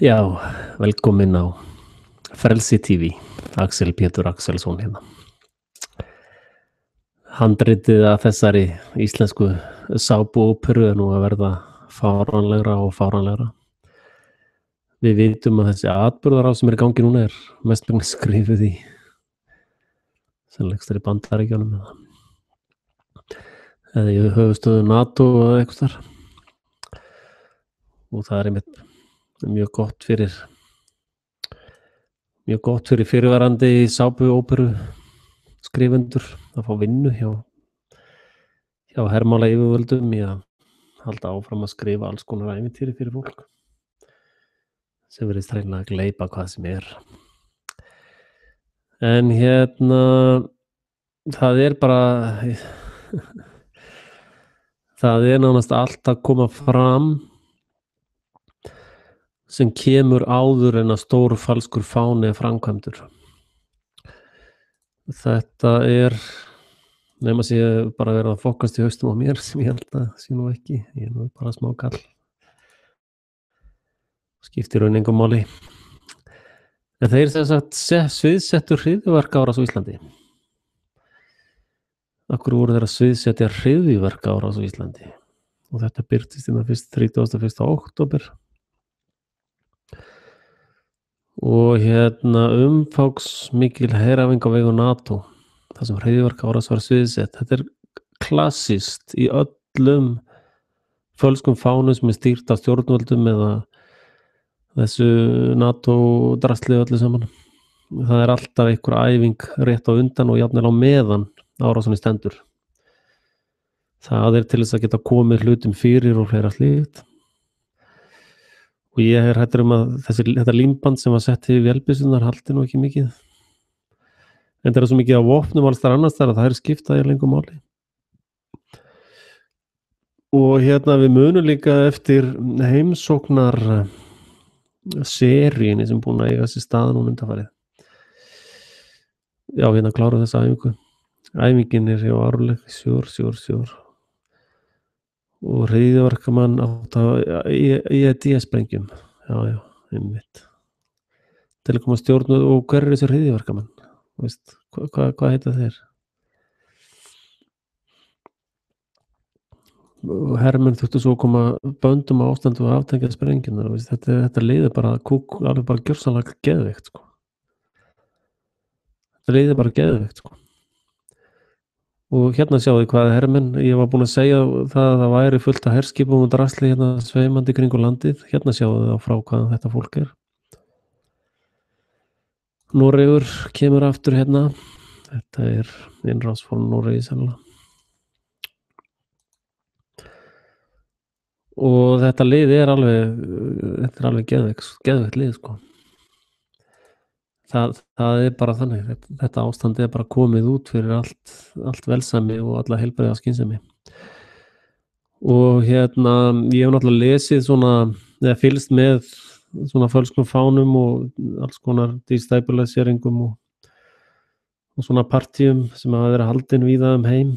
Já, velkomin á Frelsi TV, Axel Pétur Axelsson hérna. Handritið að þessari íslensku sábúoperu er nú að verða fáranlegra og fáranlegra. Við vitum að þessi atbyrðar á sem er í gangi núna er mest mjög skrifið í sannleikstur í bandaríkjónum eða í höfustöðu NATO eða eitthvað þar. Og það er einmitt mjög gott fyrir mjög gott fyrir fyrirvarandi sábúoperu skrifendur að fá vinnu hjá, hjá hermála yfirvöldum í að halda áfram að skrifa alls konar æfintýri fyrir fólk sem verið streyna að gleipa hvað sem er. En hérna það er bara það er nánast allt að koma fram sem kemur áður en að stóru falskur fáni er framkvæmdur. Þetta er nefn að sé bara verið að fokast í haustum á mér sem ég held að sé nú ekki. Ég er nú bara smá kall. Skiptir raun engum máli. En þeir sem sagt sviðsettur hriðverk ára á Íslandi. Akkur voru þeir að sviðsetja hriðverk ára á Íslandi? Og þetta byrtist inn að 31. oktober og hérna umfáks mikil herrafing á vegu NATO það sem hriðverk ára var sviðsett þetta er klassist í öllum fölskum fánum sem er stýrt af stjórnvöldum eða þessu NATO drastli öllu saman. Það er alltaf einhver æfing rétt á undan og jafnvel á meðan árásunni stendur. Það er til þess að geta komið hlutum fyrir og hlera slíkt og ég er hættur um að þessi, þetta límband sem var sett í velbísunar haldi nú ekki mikið. En það er svo mikið á vopnum alls þar annars þar að það er skiptað í lengum máli. Og hérna við munum líka eftir heimsóknar seríinni sem búin að eiga þessi stað núna undanfarið. Já hérna klára þessa æfingu. Æfingin er hjá Arleg sjór, sjór, sjór og reyðiverkamann átt að í ED-sprengjum já, já, einmitt. Til að koma stjórn og hver er þessi reyðiverkamann hvað hva, hva heita þeir? Og herrmenn þurftu svo að koma böndum á ástandu og aftengja sprengjunar þetta, þetta leiði bara kúk, alveg bara gjörsanlega geðveikt sko. þetta leiði bara geðveikt sko og hérna sjáðu hvað hermenn, ég var búin að segja það að það væri fullt af herskipum og drasli hérna sveimandi kringu landið. Hérna sjáðu það frá hvað þetta fólk er. Noregur kemur aftur hérna. Þetta er innrásfólk Noregi sannlega og þetta lið er alveg þetta er alveg geðveikt lið sko það, það er bara þannig. Þetta, þetta ástand er bara komið út fyrir allt, allt velsami og alla á skynsemi. Og hérna ég hef náttúrulega lesið svona eða fylgst með svona fölskum fánum og alls konar dýrstæpulegseringum og, og svona partjum sem hafa verið haldin víða um heim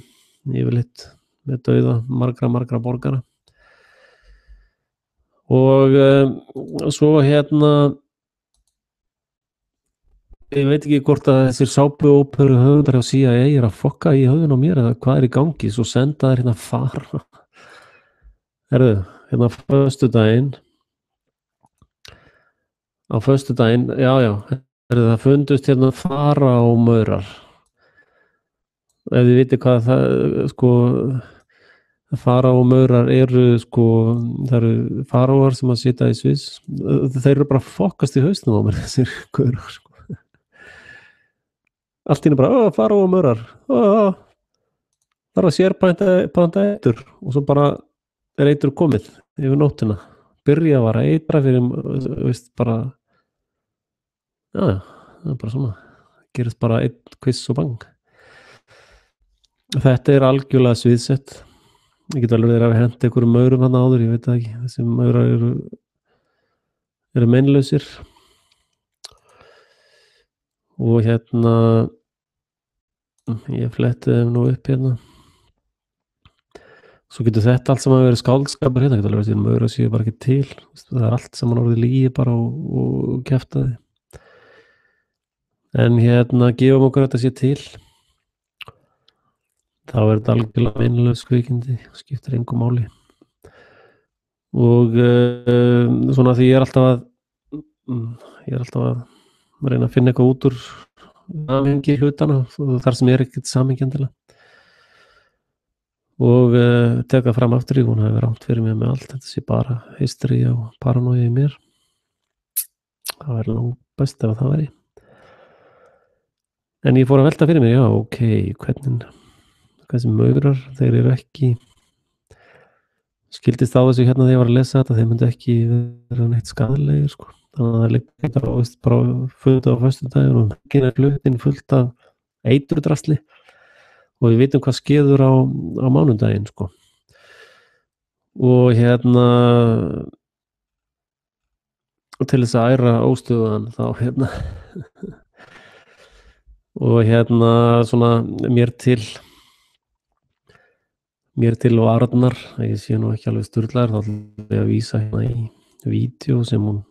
yfirleitt með dauða margra margra borgara. Og um, svo hérna ég veit ekki hvort að þessir sápuóperu höfundar hjá CIA er að fokka í höfðun á mér eða hvað er í gangi, svo senda þær hérna fara. Erðu, hérna fyrstu daginn á fyrstu daginn já já, erðu það fundust hérna fara á maurar ef þið viti hvað það sko fara og maurar eru sko það eru faróar sem að sita í Sviss. Þeir eru bara fokkast í hausnum á mér þessir guður sko allt ína bara, fara og mörrar það er að sér panta eitur og svo bara er eitur komið yfir nóttina. Byrja að vara eitra fyrir veist, bara já, það er bara svona. Gerist bara eitt kviss og bang. Þetta er algjörlega sviðsett. Ég get vel verið að henda einhverju maurum hann áður, ég veit það ekki. Þessi maurar eru eru mennlausir og hérna ég fletti þeim nú upp hérna. Svo getur þetta allt saman verið skáldskapur hérna, getur alveg verið maur að séu bara ekki til. Það er allt saman orðið lígi bara og, og kæftaði en hérna gefum okkur þetta sé til. Þá er þetta algjörlega meinlega skvikindi skiptir engum máli. Og uh, svona því ég er alltaf að mm, ég er alltaf að reyna að finna eitthvað út úr samhengi hlutana þar sem er ekkert samhengi og uh, teka fram aftur í hún verið átt fyrir mig með allt þetta sé bara history og paranoia í mér. Það verður langt best ef það veri en ég fór að velta fyrir mér já ok, hvernig hvað sem mögurar, þeir eru ekki skildist á þessu hérna þegar ég var að lesa þetta, þeir myndi ekki vera neitt skadalegir sko þannig að það líka bara fullt á fyrstu dagur og ekki er hlutin fullt af eiturdrasli. Og við vitum hvað skeður á, á mánundaginn sko. Og hérna til þess að æra óstöðan þá hérna. Og hérna svona mér til mér til og Arnar ég sé nú ekki alveg styrlaður þá ætlum ég að vísa hérna í vídeo sem hún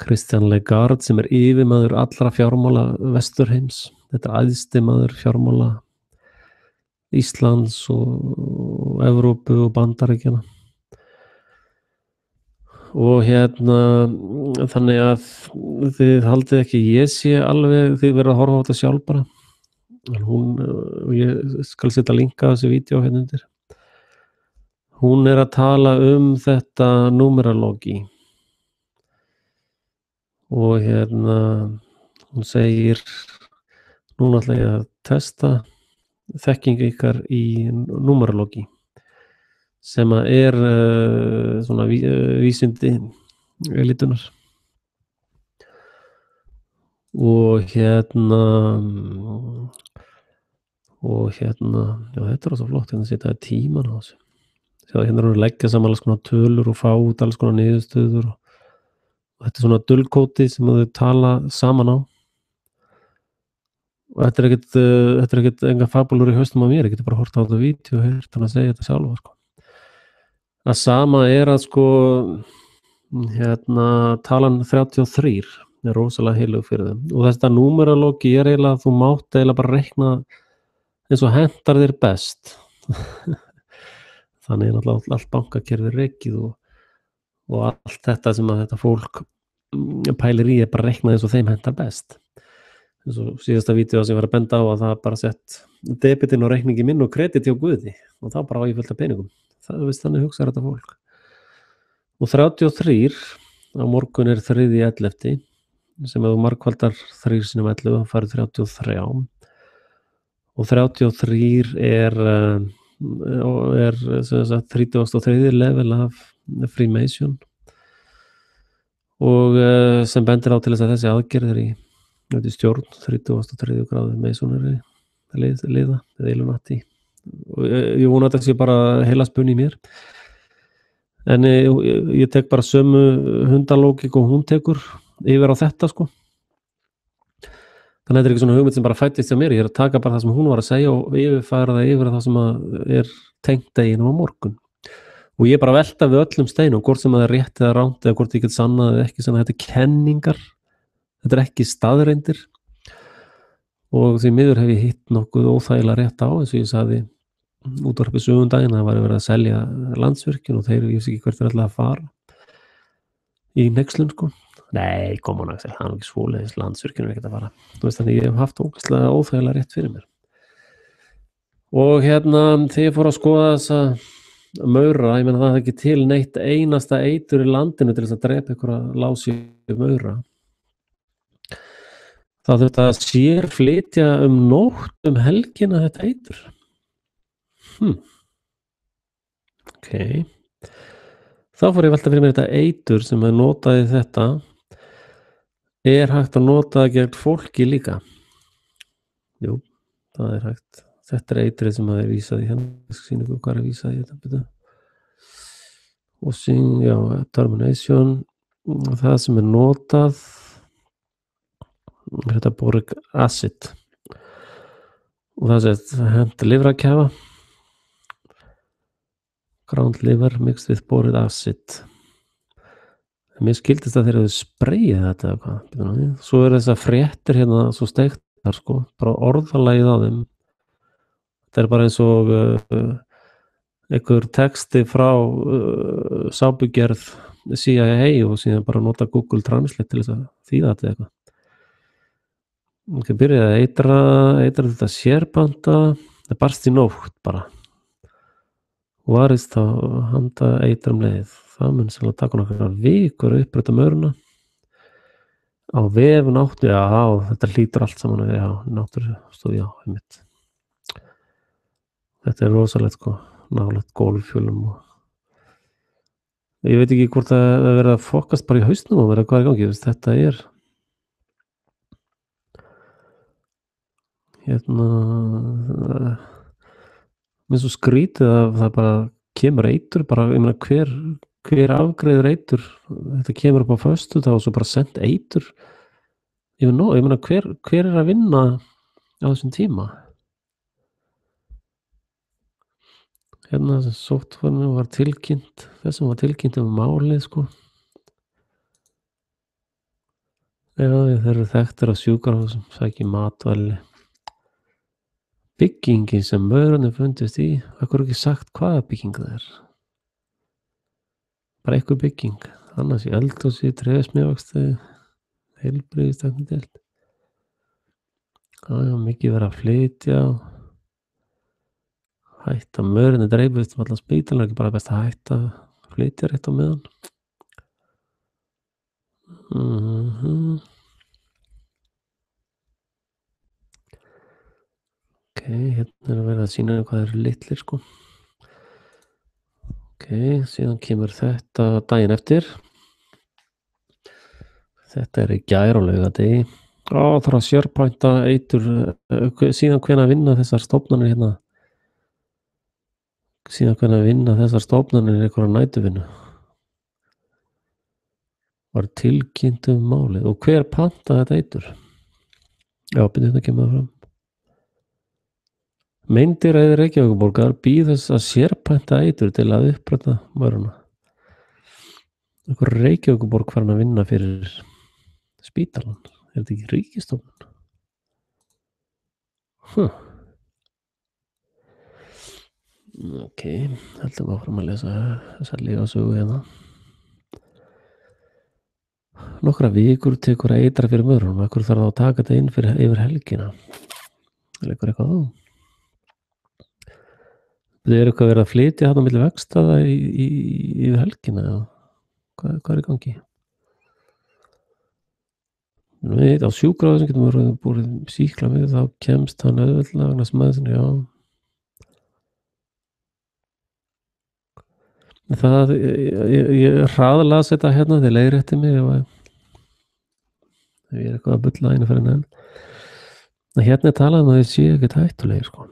Kristján Legard sem er yfirmaður allra fjármála vesturheims. Þetta er aðstimaður fjármála Íslands og Evrópu og Bandaríkjana og hérna þannig að þið haldið ekki ég sé alveg, þið verða að horfa á þetta sjálf bara. Hún, ég skal setja linka á þessu vídeo hérna undir. Hún er að tala um þetta numerologi og hérna hún segir núna ætla ég að testa þekking ykkar í numerologi sem að er uh, svona ví, uh, vísindi elitunar og hérna og hérna já þetta er svo flott hérna setja tíman á þessu. Hérna er hún að leggja saman alls konar tölur og fá út alls konar niðurstöður og, og þetta er svona dullkóti sem þau tala saman á. Og þetta er ekkert uh, þetta er ekkert enga fabulur í haustum á mér ég geti bara hort á þetta vídeo og hört hann að segja þetta sjálfa sko. að sama er að sko hérna talan 33 er rosalega heilug fyrir þeim. Og þetta numerologi er eiginlega að þú mátt eiginlega bara reikna eins og hendar þér best. Þannig er náttúrulega allt bankakerfið reikið og, og allt þetta sem að þetta fólk pælir í er bara reiknað eins og þeim hendar best. Eins og síðasta vídeo sem ég var að benda á að það bara sett debitin og reikningi minn og krediti á Guði og það bara á ég fullt af peningum. Það veist þannig hugsaður þetta fólk. Og 33 á morgun er þriði 11 sem þú markvaldar þrýr sinum 11 og farið 33 og 33 er er sagt, 33 level af Freemason. Og sem bendir á til þess að þessi í þetta er stjórn 33. gráði meðsónari lið, liða eða ilunati og ég vona að þetta sé bara heila spunni í mér. En ég, ég tek bara sömu hundalógik og hún tekur yfir á þetta sko þannig að þetta er ekki svona hugmynd sem bara fættist hjá mér, ég er að taka bara það sem hún var að segja og yfirfæra það yfir það sem er tengt deginum á morgun. Og ég er bara að velta við öllum steinum hvort sem það er rétt eða ránt eða hvort ég get sannað eða ekki sann að þetta er kenningar. Þetta er ekki staðreindir og því miður hef ég hitt nokkuð óþægilega rétt á eins og ég saði útvarpið sögundaginn að það var að vera að selja landsvirkjun og þeir, veist ekki hvert er alltaf að fara í nexlun sko nei, koma hann að það er ekki svóleis landsvirkjun er ekkert að fara veist, þannig ég hef haft ógæslega óþægilega rétt fyrir mér. Og hérna þegar ég fór að skoða þessa maura, ég menna það er ekki til neitt einasta eitur í landinu til þess að drepa ykkur að lási maura. Þá þurft að sér flytja um nótt um helgina þetta eitur. Hm. ok. Þá fór ég velta fyrir mér þetta eitur sem er notaði þetta er hægt að nota það gegn fólki líka? Jú, það er hægt. Þetta er eitrið sem það er vísað í hérna sín ykkur hvað er vísað í þetta og sín, já, termination. Það sem er notað þetta boric acid. Og það er hend livrakjafa ground liver mixed with boric acid mér skildist að þeir eru spreyið þetta eða hvað svo er þessar fréttir hérna svo steiktar sko, bara orðalagið á þeim. Þetta er bara eins og uh, einhver texti frá uh, sábugerð CIA og síðan bara nota Google Translate til þess að þýða þetta eitthvað ok, byrjaði að eitra eitra þetta sérbanda það barst í nótt bara. Varist þá handa eitra um leið það mun að taka nokkra vikur að uppræta möruna. Á vef náttu, já, þetta hlýtur allt saman að vera, náttur stóð já, einmitt. Þetta er rosalegt sko nálega gólfjölum og ég veit ekki hvort er verið að fokast bara í hausnum og vera hvað er í gangi, þetta er hérna mér er svo skrítið að það bara kemur eitur, bara, ég meina hver hver afgreiður eitur? Þetta kemur upp á föstu þá og svo bara sendt eitur. Ég meina, hver, hver er að vinna á þessum tíma? Hérna sem softwarenu var tilkynnt þessum var tilkynnt um málið sko. Já þeir eru þekktir á sjúkarhúsum sæki matvæli. Byggingin sem möðrunni fundist í okkur ekki sagt hvaða bygging það er bara einhver bygging. Annars í eldhúsi, treðsmjávaksti heilbriðistakni delt já, já, mikið verið að flytja. Hætta mörðinni dreifist um allan spítalinn, ekki bara best að hætta flytja rétt á meðan mhm. Ok, hérna er að vera að sína hvað eru litlir sko síðan kemur þetta daginn eftir. Þetta er í gær og laugadegi á þarf að sérpænta eitur uh, síðan hvenær vinna þessar stofnanir hérna? Síðan hvenær vinna þessar stofnanir einhverja nætuvinnu? Var tilkynnt um málið. Og hver panta þetta eitur? Já, byrjuð þetta kemur það fram Meindir eða Reykjavíkuborgar býð þess að sérpænta eitur til að uppræta möruna. Reykjavíkuborg farin að vinna fyrir spítalan. Er þetta ekki ríkistofnun? Huh. Ok, heldum áfram að lesa þessar lífasögu hérna. Nokkra vikur tekur að eitra fyrir mörunum. Ekkur þarf það að taka þetta inn fyrir yfir helgina. Leikur eitthvað á? Þið eru eitthvað verið að flytja hann á milli vegstaða í, helgina eða hvað, hvað er í gangi? Við veit á sjúkráðu sem getum verið búið síkla með þá kemst hann auðvöldlega vegna smæðin, já. Það, ég, ég, hraðalas þetta hérna, þið leiðir eftir mig ef ef ég er eitthvað að bulla einu fyrir enn. Hérna er talað um að þið séu ekkert hættulegir sko.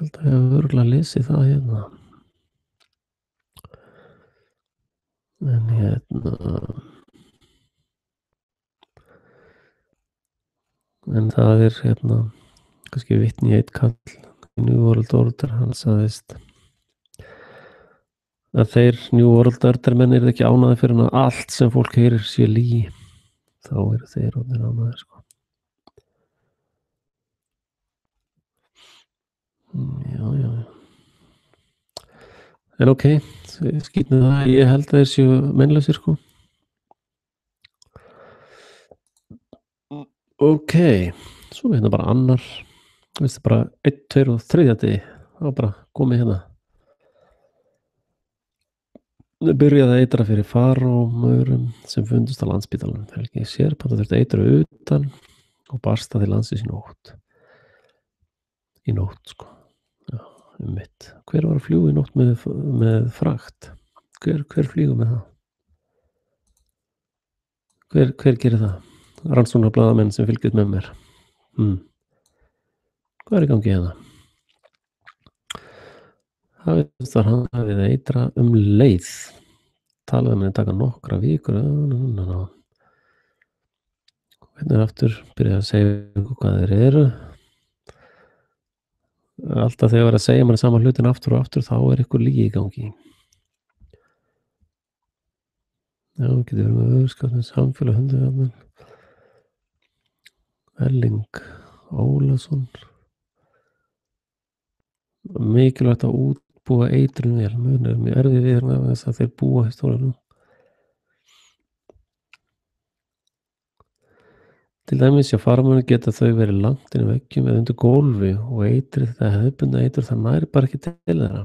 Held að ég hef örgulega lesið það hérna. En hérna. En það er hérna kannski vitni eitt kall. Í New World Order hann sagðist að þeir New World Order menn er ekki ánaði fyrir að allt sem fólk heyrir sé lí þá eru þeir og þeir ánaði sko Já, já. En ok, skýtnum það, ég held að þeir séu mennlausir sko. Ok, svo er hérna bara annar, veistu bara 1, 2 og 3 degi, þá bara komið hérna. Það byrjaði að eitra fyrir farómaurum sem fundust á landsbítalunum. Helgi sér, panta þurfti að eitra utan og barsta til landsins í nótt. Í nótt sko. Um mitt. Hver var að fljúga í nótt með, með frakt? Hver, hver flýgur með það? Hver, hver gerir það? Rannsóna bladamenn sem fylgjast með mér. Hmm. Hvað er í gangi hérna? Veist þar hann hafið eitra um leið. Talaði með að taka nokkra vikur. Hvernig er aftur? Byrjaði að segja hvað þeir eru. Alltaf þegar verið að segja manni saman hlutin aftur og aftur þá er ykkur lígi í gangi. Já, getur verið með öðurskapnum samfélag hundu Erling Ólason. Mikilvægt að útbúa eitrun vel. Er mjög erfið við hérna þess að þeir búa histólanum Til dæmis hjá farmanu geta þau verið langt inn í veggjum eða undir gólfi og eitrið það hefðbunda eitur það næri bara ekki til þeirra.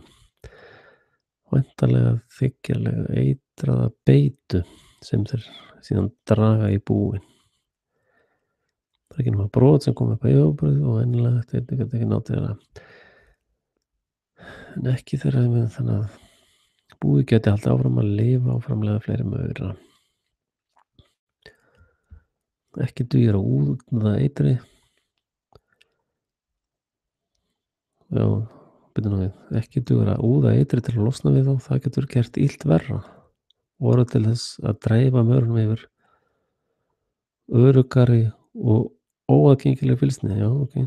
Væntalega þykjarlega eitraða beitu sem þeir síðan draga í búin. Það er ekki náttúrulega brot sem kom upp á yfirbröð og ennilega þetta er ekki náttúrulega. En ekki þeirra þannig að búi geti alltaf áfram að lifa og framlega fleiri mögur. Ekki dugir að úða eitri. Já, byrjum við. Ekki dugir að úða eitri til að losna við þá. Það getur gert illt verra. Voru til þess að dreifa mörnum yfir örugari og óaðgengileg fylsni. Já, ok.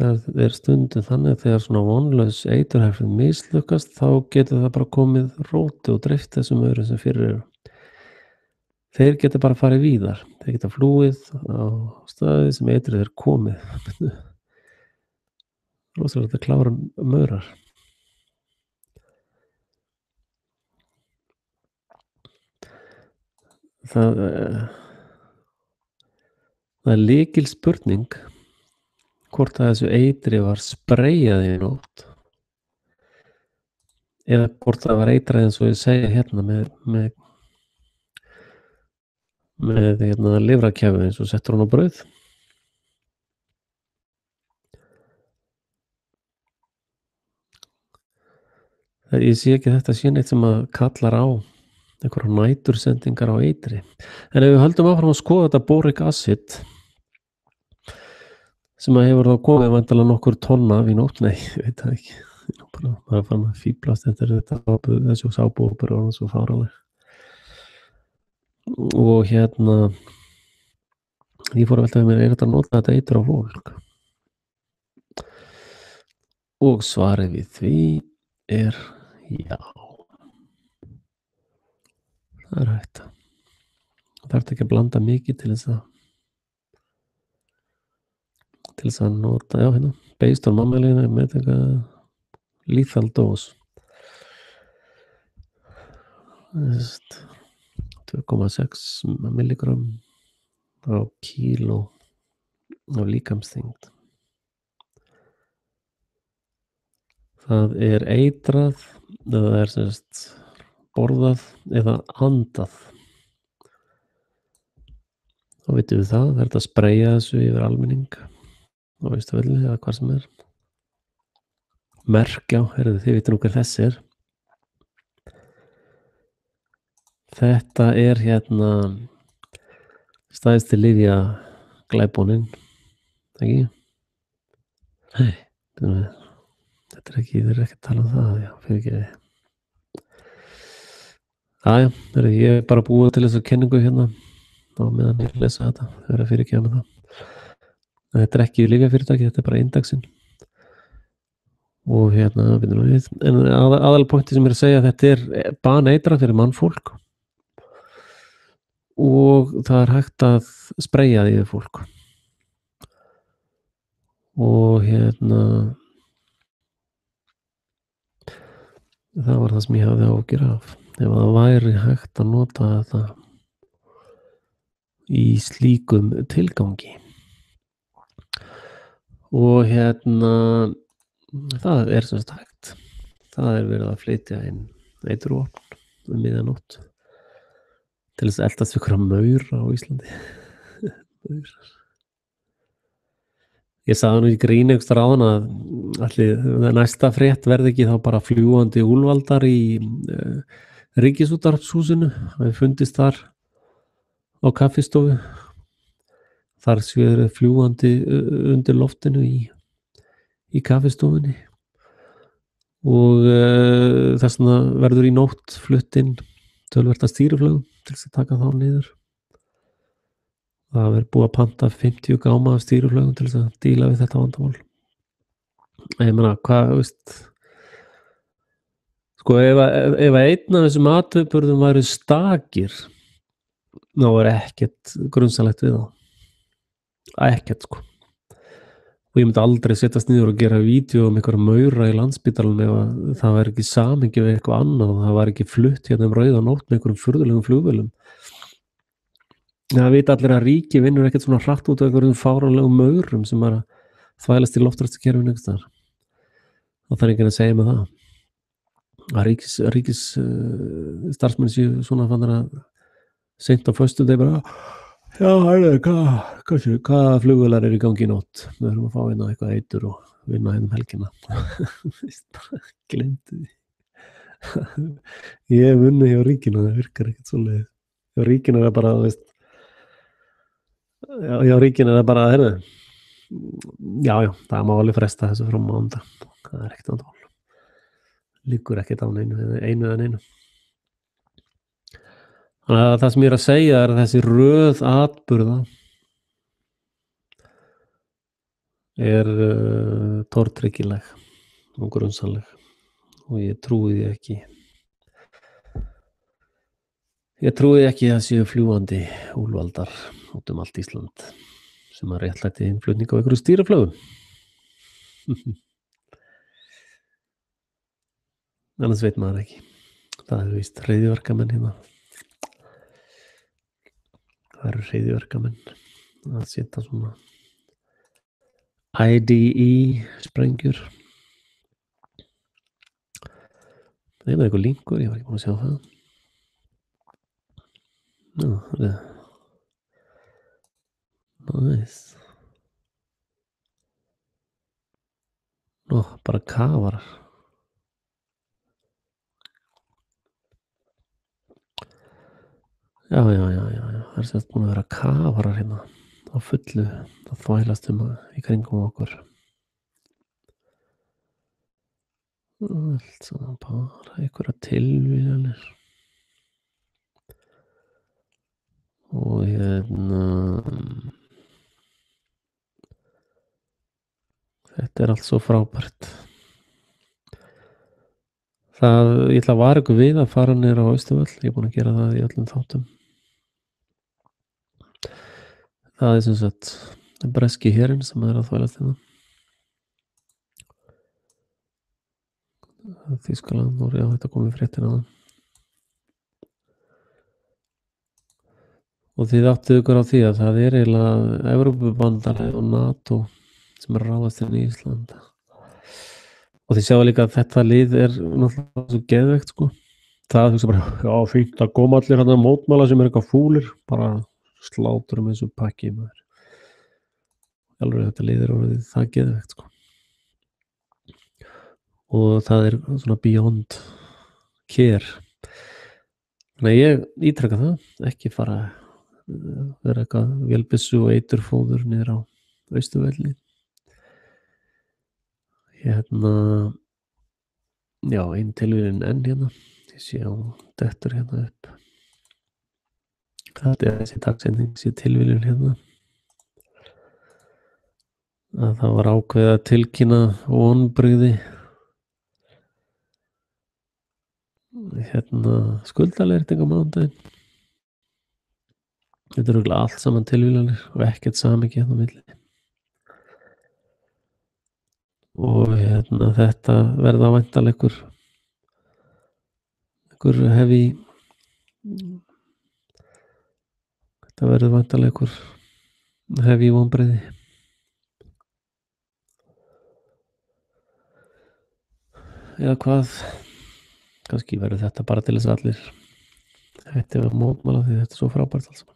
Það er stundum þannig að þegar svona vonlaus eiturhæfrið mislukast þá getur það bara komið róti og dreift þessum öðrum sem fyrir eru. Þeir geta bara farið víðar. Þeir geta flúið á staði sem eitrið er komið. Rósalega þetta klára mörar. Það, það er líkil spurning hvort að þessu eitri var spreyjað í nótt eða hvort það var eitrað eins og ég segja hérna með, með með hérna livrakjafi eins og settur hann á brauð. Það ég sé ekki þetta sé neitt sem að kallar á einhverja nætursendingar á eitri. En ef við höldum áfram að skoða þetta boric acid sem að hefur þá komið vandala nokkur tonna við nótt, nei, ég veit það ekki. Það er fann að fýblast þetta þessu sábúopur og þessu fáraleg og hérna ég fór að velta með mér er þetta að nota þetta eitur á fólk? Og svarið við því er já. Það er hægt. Það þarf ekki að blanda mikið til þess að til þess að nota, já hérna based on mammalina með eitthvað lethal dose. Það 2,6 milligram á kíló á líkamsþyngd. Það er eitrað það er semst borðað eða andað. Þá veitum við það, það er þetta að spreja þessu yfir almenning á Ístaföldu eða hvað sem er. Merkjá, þið veitum nú hver þessi er. Þetta er hérna stæðsti Livia glæbónin ekki? Nei, þetta er ekki, þið er ekki að tala um það, já, fyrir ekki Aja, ég er bara búið til þessu kenningu hérna á meðan ég lesa þetta, þau er að fyrir ekki að með það. Þetta er ekki Livia fyrirtæki, þetta er bara indexin og hérna, en aðalpointi sem er að segja þetta er baneitra fyrir mannfólk og það er hægt að spreyja því við fólk. Og hérna það var það sem ég hafði ágjur af. Ef það væri hægt að nota þetta í slíkum tilgangi. Og hérna það er semst hægt. Það er verið að flytja inn eiturvopn um miðanótt til þess að eldast ykkur að maura á Íslandi. Ég sagði nú í grín á hann að allir, næsta frétt verði ekki þá bara fljúandi úlvaldar í uh, eh, Ríkisútarpshúsinu hefur fundist þar á kaffistofu. Þar séður fljúandi eh, undir loftinu í, í kaffistofunni. Og uh, þess vegna verður í nótt fluttinn tölverta stýriflögum til þess að taka þá niður. Það er búið að panta 50 gáma af stýruflögum til þess að díla við þetta vandamál. Ég meina, hvað, veist sko, ef, að- einn af þessum atvöpurðum væri stakir þá er ekkert grunnsalegt við þá. Ekkert sko og ég myndi aldrei setjast niður og gera vídeo um einhverja maura í landsbytalan ef að það var ekki samingi við eitthvað annað og það var ekki flutt hérna um rauða nótt með einhverjum furðulegum flugvölum það vita allir að ríki vinnur ekkert svona hratt út af einhverjum fáranlegum maurum sem er að þvælast í staðar. Og það er ekki að segja með það. Að ríkis, ríkis uh, starfsmenn séu svona fannar að seint á föstu þeir bara já, hægðu, hvað hvaða flugvélar er í gangi í nótt? Við erum að fá hérna eitthvað eitur og vinna hérna um helgina. Glemdi því. Ég hef vunnið hjá ríkinu það virkar ekkert svo leið hjá ríkinu er það bara veist, já, hjá ríkinu er það bara herðu, já, já, það má alveg fresta þessu frá mánda það er ekkert andál líkur ekkert á einu eða neinu Þannig að það sem ég er að segja er að þessi röð atburða er uh, tortryggileg og grunnsanleg og ég trúi því ekki. Ég trúi ekki að séu fljúandi úlvaldar út um allt Ísland sem að réttlæti innflutning á einhverju stýraflögum annars veit maður ekki. Það er víst reyðiverkamenn hérna það eru reyðiverkamenn að setja svona IDE sprengjur. Það er með eitthvað linkur, ég var ekki búin að sjá það. Nú, það er Næs Nú, bara kafarar Já, já, já, já, já, það er sérst búin að vera kafarar hérna á fullu að þvælast um í kringum okkur. Allt saman bara einhverja tilvíðanir. Og hérna... Þetta er allt svo frábært. Það, ég ætla að vara ykkur við að fara niður á Austurvöll, ég er búin að gera það í öllum þáttum. Það er sem sagt breski hérinn sem er að þvælast hérna. Þískaland og já, þetta komið fréttin á það. Og þið áttuðu ykkur á því að það er eiginlega Evrópubandaræð og NATO sem er ráðast inn í Ísland. Og þið sjáu líka að þetta lið er náttúrulega svo geðveikt sko. Það þú bara, já, fínt að koma allir hann að mótmála sem er eitthvað fúlir, bara slátur um þessu pakki maður. Alveg þetta lið er orðið það geðveikt sko. Og það er svona beyond care. Þannig að ég ítrekka það, ekki fara uh, vera eitthvað velbissu og eiturfóður niður á austuvelli. Hérna, já, einn tilvíðin enn hérna, ég sé á dettur hérna upp. Þetta er þessi dagsending, þessi tilvíðin hérna. Að það var ákveðið að tilkynna vonbrigði hérna skuldalegirting á mándaginn. Þetta er auðvitað allt saman tilvílanir og ekkert samingi hérna á milli. Og hérna þetta verða væntalega einhver einhver hefi þetta verður væntalega einhver hefi vonbreiði. Eða hvað, kannski verður þetta bara til þess að allir hætti að mótmála því þetta er svo frábært alls.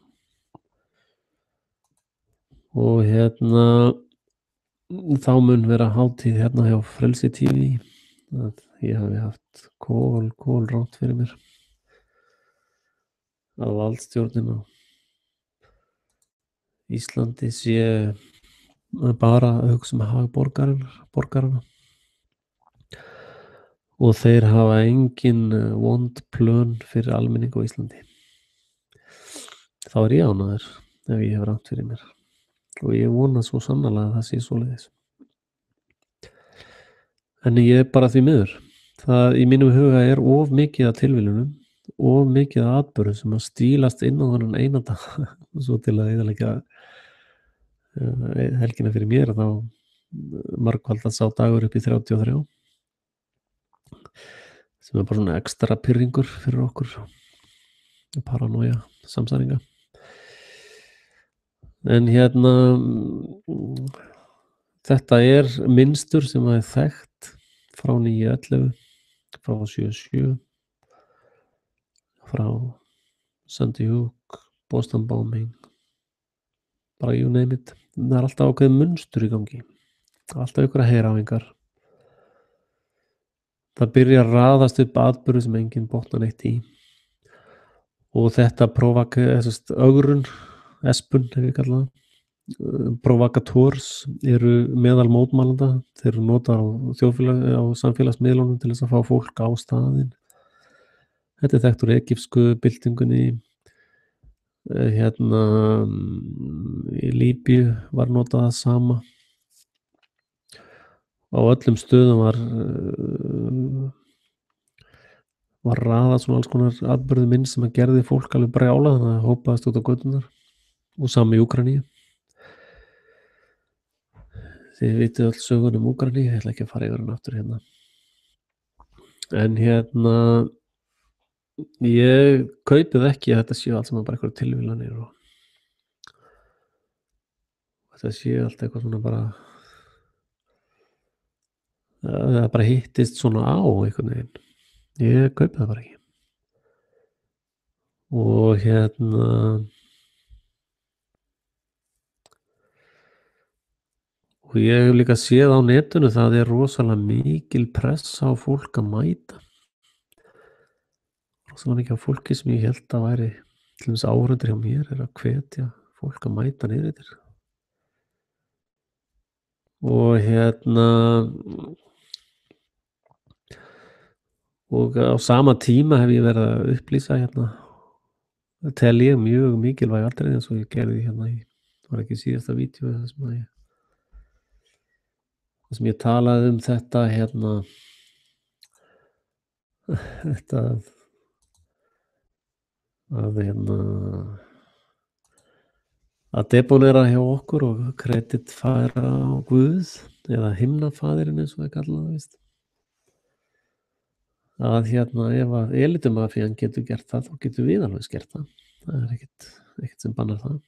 Og hérna þá mun vera hátíð hérna hjá Frelsi TV ég hafi haft kól, kól rátt fyrir mér að valdstjórnin á Íslandi sé bara að hugsa með hag borgarana, borgarana og þeir hafa engin eh, vond plön fyrir almenning á Íslandi. Þá er ég ánæður ef ég hef rátt fyrir mér. Og ég vona svo sannlega að það sé svo leiðis en ég er bara því miður. Það í mínum huga er of mikið að tilvílunum of mikið að atbyrðu sem að stílast inn á þannig einanda svo til að eðalega helgina fyrir mér þá margvald að sá dagur upp í 33 sem er bara svona ekstra pyrringur fyrir okkur paranoia samsæringa. En hérna þetta er minnstur sem að þekkt frá 9.11 frá 7.7 frá Sandy Hook Boston Bombing bara you name it það er alltaf ákveð munstur í gangi. Alltaf ykkur að heyra á engar það byrja að raðast upp atbyrðu sem enginn botna neitt í. Og þetta ögrun, espun ef ég kalla það provokators eru meðal mótmálanda þeir eru nota á, á samfélagsmiðlunum til þess að fá fólk á staðin þetta er þekkt úr egipsku byltingunni hérna í Líbíu var notað það sama. Á öllum stöðum var var raðað svona alls konar atbyrðu minn sem að gerði fólk alveg brjála þannig að hópaðist út á göttunar og sami í Úkraníu þið vitið öll sögun um Úkraníu ég ætla ekki að fara yfir hann aftur hérna. En hérna ég kaupið ekki að þetta séu allt saman bara eitthvað tilvílanir og þetta séu allt eitthvað svona bara það bara hittist svona á einhvern veginn. Ég kaupið það bara ekki. Og hérna og ég hef líka séð á netinu það er rosalega mikil pressa á fólk að mæta rosalega mikið á fólki sem ég held að væri til þess árundur hjá mér er að hvetja fólk að mæta niður yfir og hérna og á sama tíma hef ég verið að upplýsa hérna tel ég mjög mikilvæg aldrei eins og ég gerði hérna í var ekki síðasta vídeo það sem ég það sem ég talaði um þetta hérna þetta að hérna að deponera hjá okkur og kredit færa á Guð eða himnafaðirinn eins og það kallaði vist að hérna ef að elitumafían getur gert það þá getur við alveg gert það. Það er ekkert, ekkert sem bannar það.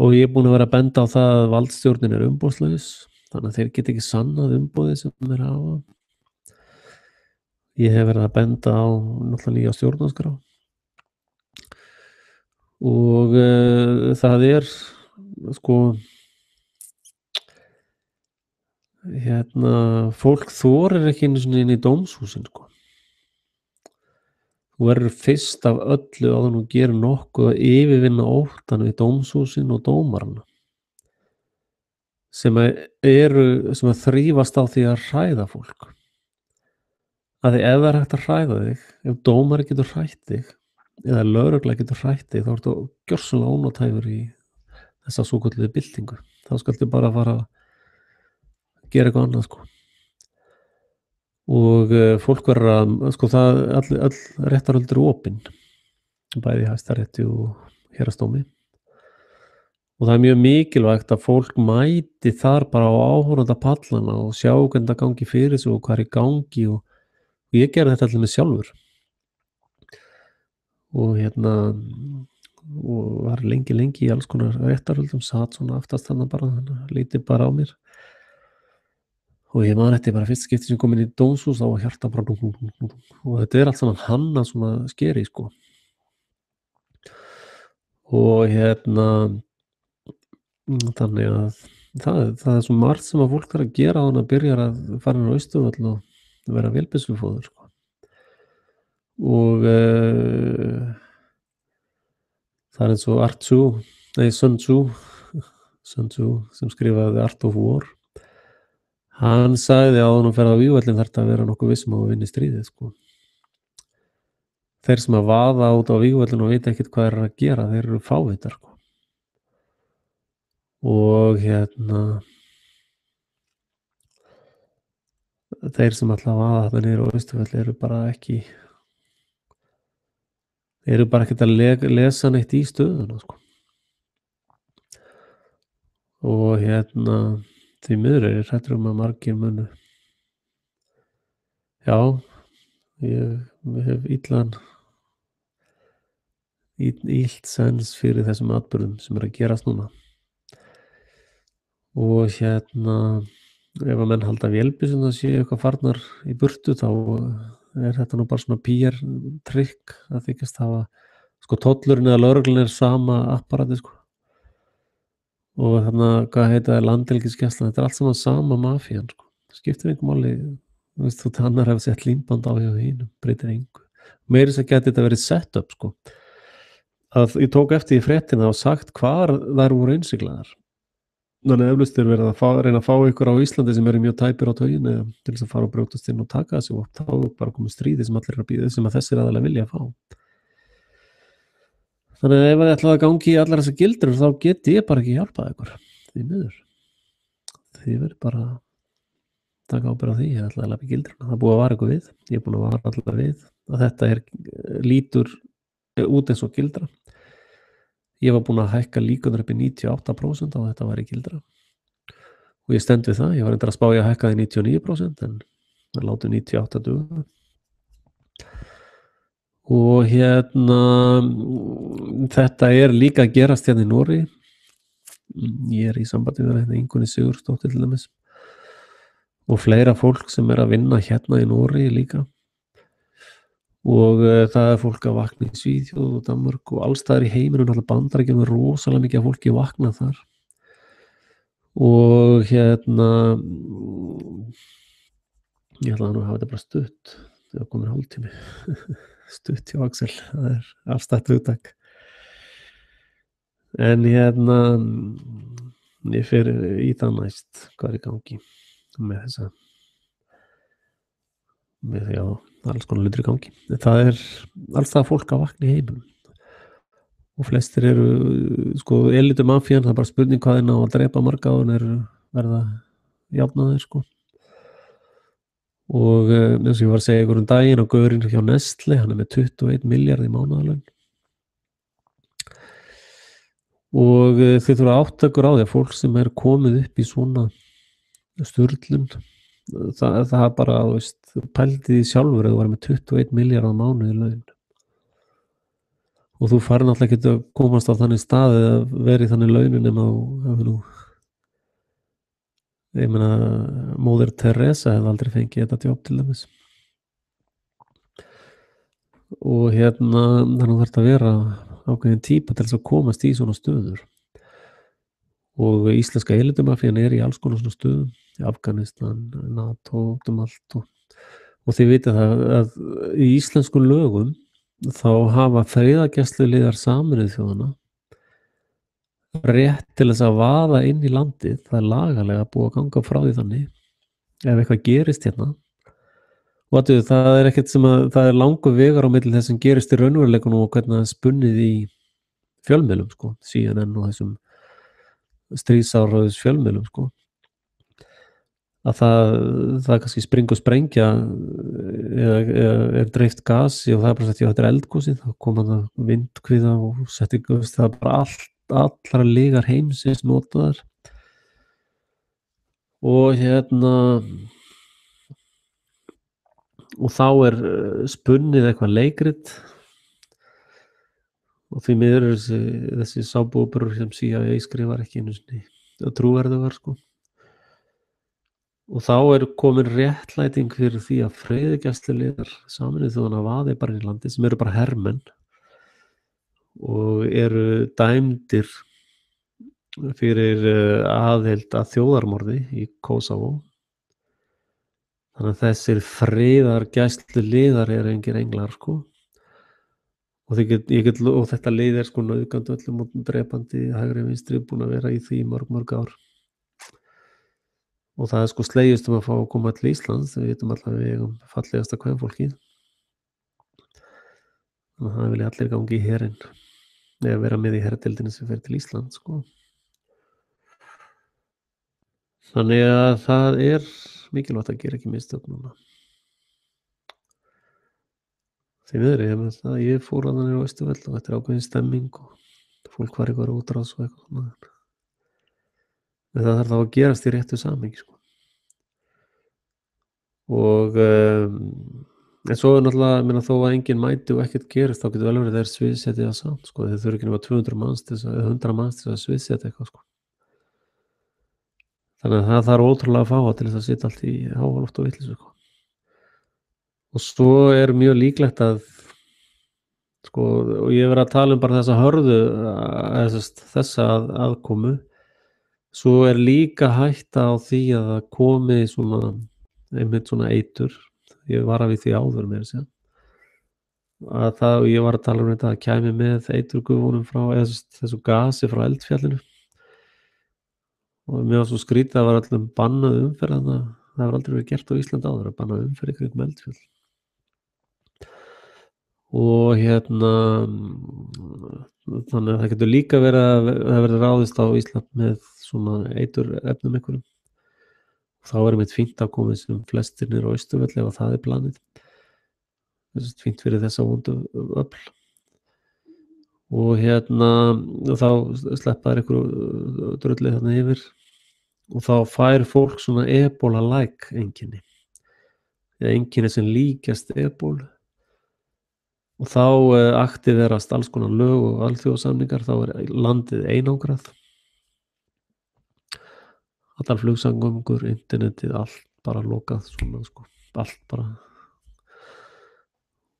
Og ég er búin að vera að benda á það að valdstjórnin er umbóðslaus þannig að þeir get ekki sannað umbóði sem þeir hafa ég hef verið að benda á náttúrulega nýja stjórnarskrá og uh, það er sko hérna, fólk þorir ekki inn í dómshúsin sko. þú verður fyrst af öllu að þú gerir nokkuð að yfirvinna óttan við dómshúsin og dómarna sem að eru sem að þrýfast á því að hræða fólk að því ef það er hægt að hræða þig ef dómari getur hrætt þig eða lögreglega getur hrætt þig þá ertu gjörsulega ónátæfur í þessa svo kvöldlega byltingu. Þá skaltu bara fara að gera eitthvað annað sko. Og uh, fólk verður að sko það all, all réttaröldur er opinn bæði hæstarétti og hérastómi og það er mjög mikilvægt að fólk mæti þar bara á áhóranda pallana og sjá hvernig það gangi fyrir sig og hvað er í gangi og, og ég gerði þetta allir með sjálfur. Og hérna og var lengi lengi í alls konar réttaröldum satt svona aftast þannig bara lítið bara á mér. Og ég man eftir bara fyrst skipti sem kom inn í dómshús var hjarta bara og þetta er allt saman hann að svona skeri sko. Og hérna þannig að það, það er svo margt sem að fólk þarf að gera á hann að byrja að fara inn á Ístufall og vera velbissufóður sko. og uh, það er eins og Art Tzu nei Sun Tzu Sun Tzu sem skrifaði Art of War hann sagði að hann ferði á vývöldin þarf þetta að vera nokkuð vissum á að vinni stríðið sko þeir sem að vaða út á vígvöldin og vita ekkert hvað er að gera þeir eru fávitar sko. og hérna þeir sem alltaf vaða þetta niður á Ístufell eru bara ekki eru bara ekkert að le lesa neitt í stöðuna sko. og hérna því miður er hrættur um að margir munu já ég hef illan ílt sens fyrir þessum atbyrðum sem er að gerast núna og hérna ef að menn halda vélbi sem það sé eitthvað farnar í burtu þá er þetta nú bara svona PR trikk að þykast hafa sko tollurinn eða lauruglun er sama apparati sko. Og þarna, hvað heita landelgiskeslan þetta er allt saman sama mafían sko. skiptir einhver máli þú tannar hefur sett límband á hjá hinn breytir einhver, meirins að geta þetta verið sett upp sko. Að ég tók eftir í frettina og sagt hvar þær voru einsiglaðar þannig að eflustur verið að fá, reyna að fá ykkur á Íslandi sem eru mjög tæpir á tauginu til þess að fara og brjótast inn og taka þessu og þá er bara komið stríði sem allir er að býða sem að þessir aðalega vilja að fá. Þannig að ef það ætlaði að gangi í allar þessar gildur þá get ég bara ekki hjálpað ykkur því miður. Því verður bara taka ábyrð á því ég ætlaði að lafa í gildur það er búið að vara ykkur við ég er búin að vara allar við að þetta er, lítur út eins og gildra ég var búin að hækka líkunar upp í 98% á þetta var í gildra. Og ég stend við það, ég var endur að spá ég að hækka það í 99% en það láti 98 dögum og hérna þetta er líka að gerast hérna í Nóri ég er í sambandi með hérna yngunni Sigurstóttir til dæmis. Og fleira fólk sem er að vinna hérna í Nóri líka og uh, það er fólk að vakna í Svíðjóð og Danmark og allstaðar í heiminu náttúrulega bandarækjum er rosalega mikið að fólki vakna þar. Og hérna ég ætla að nú hafa þetta bara stutt það komir hálftími. Stutt hjá Axel, það er afstætt hugtak. En hérna ég fyrir í það næst hvað er í gangi með þessa með því að alls konar lutur í gangi. Það er alls það fólk að vakna í heiminum. Og flestir eru sko elitu mafían, það er bara spurning hvað er ná að drepa marga og hann er verða jafnaðir sko. Og eh, eins og ég var að segja ykkur um daginn á Gaurin hjá Nestle, hann er með 21 miljard í mánuðalögn og eh, þið þurfa áttökur á því að fólk sem er komið upp í svona störlun það, það er bara veist, pæltið í sjálfur að þú var með 21 miljard á mánuði lögn og þú farir náttúrulega ekki að komast á þannig staði að veri þannig launin á nú ég meina móður Teresa hefði aldrei fengið þetta jobb til dæmis. Og hérna þannig þarf þetta að vera ákveðin típa til þess að komast í svona stöður. Og íslenska elitumafían er í alls konar svona stöðum. í Afganistan, NATO um allt og, og þið vita það að í íslensku lögum þá hafa friðagjastlu liðar saminuð þjóðana rétt til þess að vaða inn í landið það er lagalega búið að ganga frá því þannig ef eitthvað gerist hérna. Og að það er ekkert sem að það er langu vegar á milli þess sem gerist í raunveruleikunum og hvernig það er spunnið í fjölmiðlum sko, CNN og þessum strísáröðus fjölmiðlum sko að það, það kannski springur sprengja eða, eða er dreift gasi og það er bara sett í þetta eldgósi þá koma það vindkviða og setti það er bara allt allra lígar heimsins notaðar. Og hérna og þá er eh, spunnið eitthvað leikrit. Og því miður þessi, þessi sábúbrur sem CIA skrifar ekki einu trúverðu var sko og þá er komin réttlæting fyrir því að freyðigjastliðar saminuð þjóðan að vaði bara í landi sem eru bara hermenn og eru dæmdir fyrir eh, aðheld að þjóðarmorði í Kosovo þannig að þessir friðar gæslu liðar er engir englar sko. Og, get, get, og þetta lið er sko nauðgand öllum og drepandi hægri vinstri búin að vera í því mörg mörg ár og það er sko slegist um að fá að koma til Íslands við veitum alltaf við um fallegasta kvænfólkið þannig að það vilja allir gangi í herin eða vera með í herrdildinu sem fer til Ísland sko. þannig að það er mikilvægt að gera ekki mistök núna. Því miður ég með það ég fór að þannig á Östufell og þetta er ákveðin stemming og fólk var eitthvað útrás og eitthvað en það þarf þá að gerast í réttu saming sko. og um, en svo er náttúrulega minna, þó að enginn mæti og ekkert gerist þá getur vel verið þeir sviðsetið það samt sko. þeir þurfi ekki náttúrulega 200 manns til þess að 100 manns til þess að sviðsetja eitthvað sko. þannig að það þarf ótrúlega að fá til þess að setja allt í háaloft og villis sko. og svo er mjög líklegt að sko, og ég verið að tala um bara þessa hörðu þessa að, aðkomu svo er líka hætta á því að það komi svona einmitt svona eitur. Ég var að við því áður með þessi að það, ég var að tala um þetta að kæmi með eiturgufunum frá þessu, þessu gasi frá eldfjallinu. Og mér var svo skrítið að það var allum bannað umferð það var aldrei verið gert á Ísland áður að bannað umferð ykkur um eldfjall. Og hérna þannig að það getur líka verið að verður ráðist á Ísland með svona eitur efnum einhverjum. Þá er mitt fínt að koma sem flestir nýra á Ístufelli ef það er planið. Þess að fínt fyrir þessa vondu öll og hérna þá sleppaður einhverju drullið þarna yfir. Og þá fær fólk svona ebola-like enginni eða enginni sem líkast ebola. Og þá uh, aktiverast alls konar lög og alþjóðsamningar þá er landið einangrað allar flugsangumgur, internetið allt bara lokað svona sko, allt bara.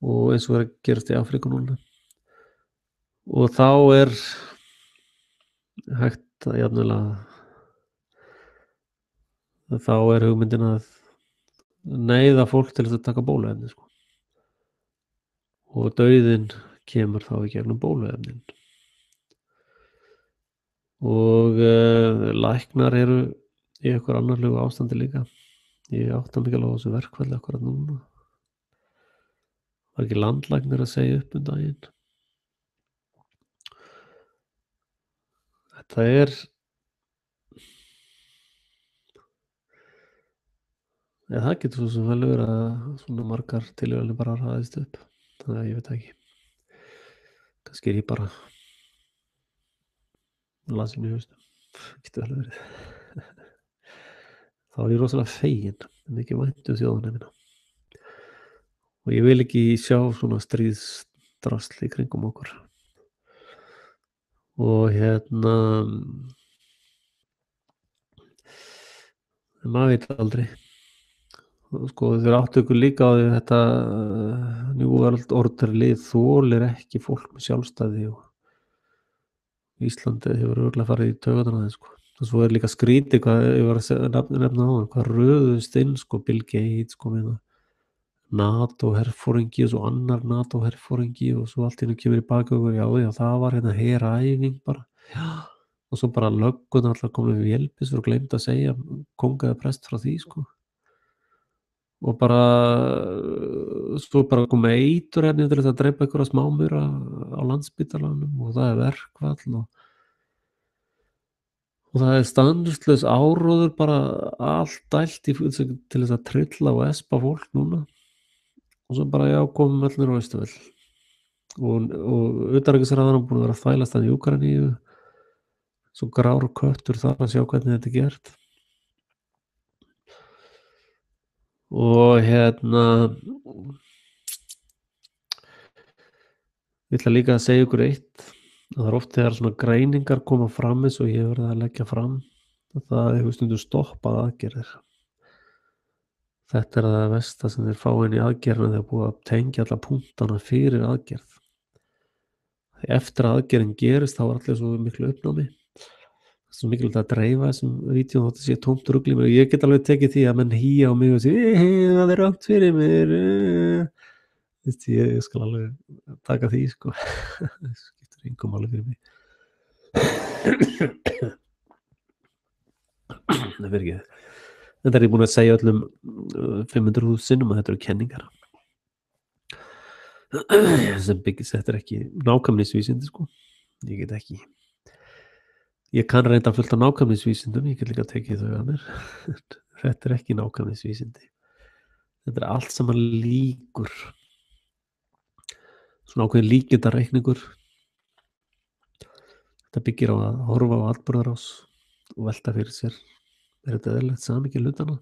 Og eins og er að gerast í Afrika núna. Og þá er hægt að jafnilega þá er hugmyndin að neyða fólk til að taka bóluefni sko. Og dauðin kemur þá í gegnum bóluefnin. Og uh, læknar eru í eitthvað annarlegu ástandi líka. Ég átta mikið alveg á þessu verkvalli akkurat núna. Var ekki landlæknir að segja upp um daginn? Þetta er eða það getur svo sem vel verið að svona margar tilvægni bara ræðist upp. Þannig að ég veit ekki. Kannski er ég bara lasin í haustum getur vel verið þá er ég rosalega fegin en ekki væntu þjóðunni minna. Og ég vil ekki sjá svona stríðsdrasli kringum okkur. Og hérna maður veit aldrei. Sko þeir áttu ykkur líka á því þetta uh, New World Order lið þólir ekki fólk með sjálfstæði og Íslandi hefur örgulega farið í tögðan aðeins sko. Og svo er líka skríti hvað ég var að nefna, nefna á hann hvað röðust inn sko Bill Gates sko með NATO herfóringi og svo annar NATO herfóringi og svo allt inn og kemur í baka og já, já það var hérna heræfing bara. Já. Og svo bara löggun allar komið við hjálpis og glemt að segja kongaði prest frá því sko. Og bara svo bara komið eitur henni til þess að drepa einhverja smámura á landsbytalanum og það er verkvall og, og það er standustleis áróður bara allt dælt í, til þess að trilla og espa fólk núna. Og svo bara já komum allir á Ístafell og, og auðvitaðrækisræðan búin að vera að þælast hann í Ukraínu svo grár köttur þar að sjá hvernig þetta er gert. Og hérna ég ætla líka að segja ykkur eitt það er oft þegar svona greiningar koma fram eins og ég verið að leggja fram það hefur stundum stoppað aðgerðir. Þetta er það vesta sem þeir fá inn í aðgerðina þegar búið að tengja alla punktana fyrir aðgerð. Eftir að aðgerðin gerist þá er allir svo miklu uppnámi. Svo mikilvægt að dreifa þessum vítjum þótt að sé tómt ruggli og ég get alveg tekið því að menn hýja á mig og sé það er rátt fyrir mér. Vist, ég skal alveg taka því sko það skiptur yngum alveg fyrir mig. Það fyrir ekki. Þetta er ég búin að segja öllum 500.000 sinnum að þetta eru kenningar. Sem byggist þetta er ekki nákvæmnisvísindi sko. Ég get ekki. Ég kann reynda fullt af nákvæmnisvísindum ég get líka tekið þau að mér. Þetta er ekki nákvæmnisvísindi. Þetta er allt saman líkur. Svona ákveðin líkindareikningur þetta byggir á að horfa á atbyrðarás og velta fyrir sér. Er þetta eðlert samikið hlutana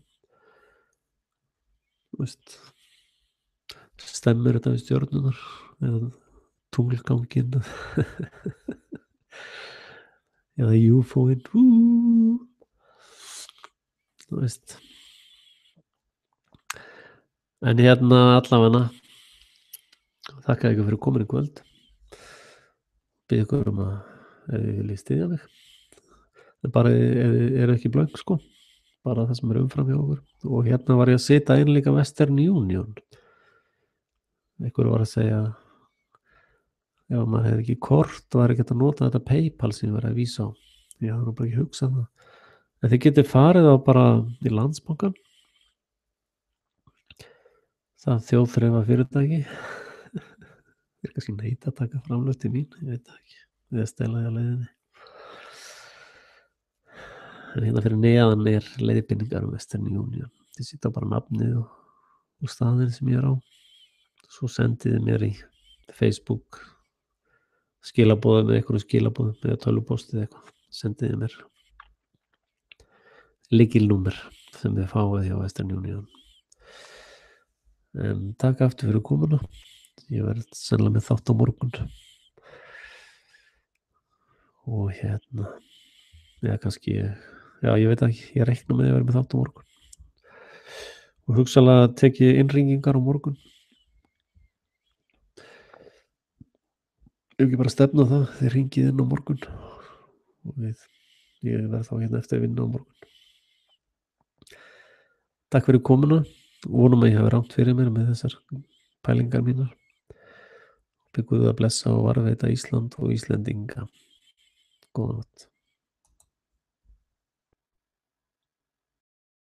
stemmir þetta við stjórnunar eða tunglgangin eða UFO-in þú veist. En hérna allavega þakka ykkur fyrir komin í kvöld. Ykkur um að þið viljið stiðja mig en bara ef þið eru ekki blöng sko. Bara það sem er umfram hjá okkur. Og hérna var ég að sita einn líka Western Union. Einhver var að segja ef maður hefði ekki kort var ekki að nota þetta Paypal sem ég verið að vísa á. Ég hafði nú bara ekki hugsað það. En þið getið farið á bara í landsbankan það þjóðþrefa fyrirtæki. Ég er kannski neitt að taka framlöft í mín ég veit það ekki, við að stela því að leiðinni. En hérna fyrir neðan er leiðbynningar um Western Union. Þið sýta bara nafnið og, og staðin sem ég er á. Svo sendiði mér í Facebook skilabóðum eða einhverju skilabóðum eða tölvupostið eitthvað. Sendiði mér líkilnúmer sem þið fáið hjá Western Union. En takk aftur fyrir komuna. Ég verði sennilega með þátt á morgun og hérna eða kannski já ég veit ekki, ég reikna með að vera með þátt á morgun. Og hugsalega tekið innringingar á morgun. Ef ekki bara stefna það þið ringið inn á morgun. Og við, ég verð þá hérna eftir að vinna á morgun. Takk fyrir komuna. Vonum að ég hafi rámt fyrir mér með þessar pælingar mínar. Byggðuð að blessa og varveita Ísland og Íslendinga Skål.